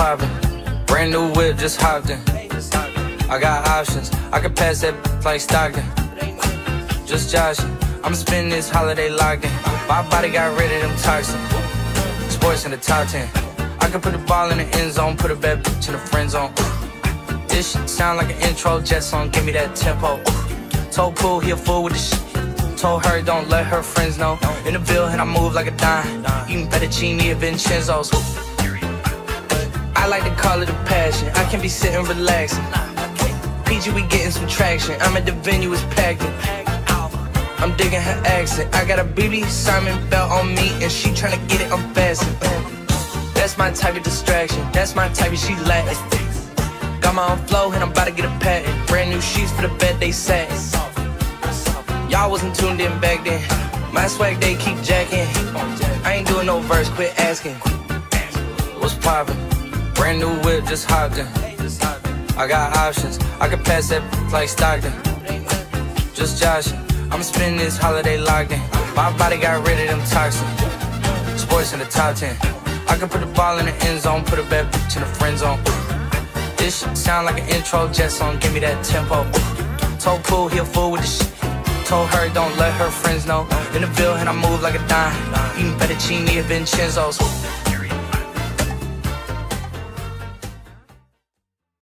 poppin'? Brand new whip, just hopped in. I got options, I can pass that like Stockton. Just joshing, I'ma spend this holiday locked in. My body got rid of them toxins. Sports in the top 10. I can put the ball in the end zone, put a bad bitch in the friend zone. This shit sound like an intro Jetson, give me that tempo. Told Pooh he a fool with the shit. Told her don't let her friends know. In the 'Ville and I move like a dime. Eating fettuccine at Vincenzo's. I like to call it a passion. I can be sitting relaxing. PG, we getting some traction. I'm at the venue, it's packed. I'm digging her accent. I got a BB Simon belt on me, and she tryna get it unfastened. That's my type of distraction. That's my type of she Latin. Got my own flow, and I'm about to get a patent. Brand new sheets for the bed they satin. Y'all wasn't tuned in back then. My swag they keep jacking. I ain't doing no verse, quit asking. What's poppin'? Brand new whip, just hopped in. I got options, I can pass that like Stockton. Just joshing, I'ma spend this holiday locked in. My body got rid of them toxins. Sports in the top 10. I can put the ball in the end zone, put a bad bitch in the friend zone. This shit sound like an intro Jetson, give me that tempo. Told Pooh he a fool with the shit. Told her don't let her friends know. In the 'Ville and I move like a dime. Eating fettuccine at Vincenzo's.